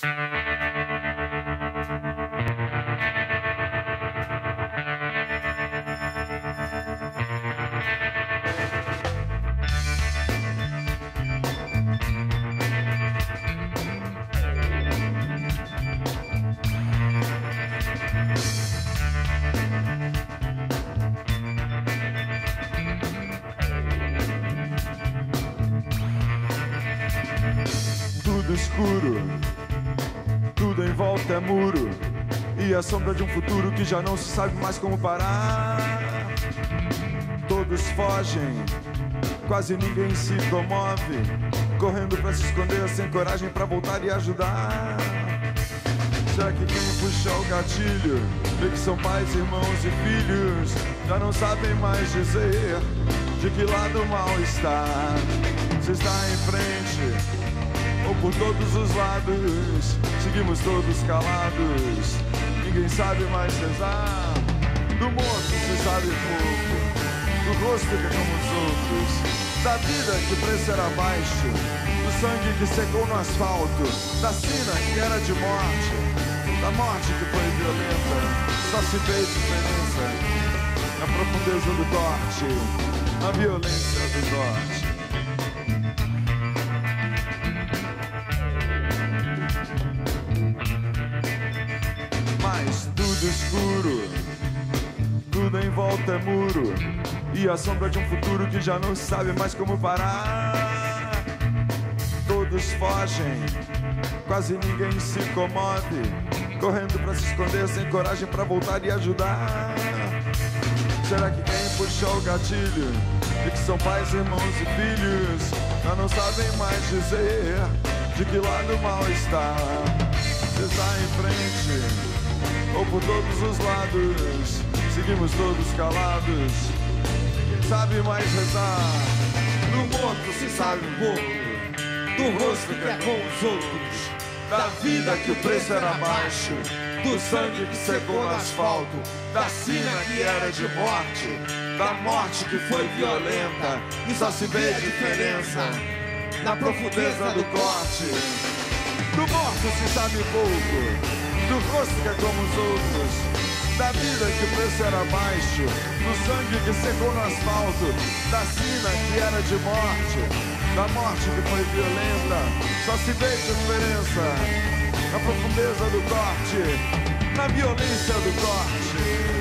Tudo escuro, tudo em volta é muro. E a sombra de um futuro que já não se sabe mais como parar. Todos fogem, quase ninguém se comove. Correndo pra se esconder, sem coragem pra voltar e ajudar. Será que quem puxa o gatilho vê que são pais, irmãos e filhos? Já não sabem mais dizer de que lado o mal está. Se está em frente ou por todos os lados, seguimos todos calados. Ninguém sabe mais rezar. Do morto se sabe pouco, do rosto que é como os outros. Da vida que o preço era baixo, do sangue que secou no asfalto, da sina que era de morte, da morte que foi violenta. Só se vê diferença na profundeza do corte, na violência do norte. Volta é muro. E a sombra de um futuro que já não sabe mais como parar. Todos fogem, quase ninguém se comove. Correndo pra se esconder, sem coragem pra voltar e ajudar. Será que quem puxou o gatilho? De que são pais, irmãos e filhos, já não sabem mais dizer de que lado o mal está. Se está em frente ou por todos os lados, seguimos todos calados. Ninguém sabe mais rezar. Do morto se sabe um pouco, do rosto que é com os outros, da vida que o preço era baixo, do sangue que secou no asfalto, da sina que era de morte, da morte que foi violenta, e só se vê a diferença na profundeza do corte. Do morto se sabe pouco, do rosto que é como os outros, da vida que o preço era baixo, do sangue que secou no asfalto, da sina que era de morte, da morte que foi violenta. Só se vê diferença na profundeza do corte, na violência do corte.